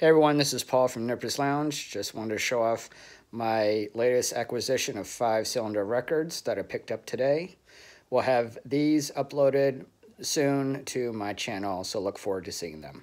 Hey everyone, this is Paul from Nipper's Lounge. Just wanted to show off my latest acquisition of five cylinder records that I picked up today. We'll have these uploaded soon to my channel, so look forward to seeing them.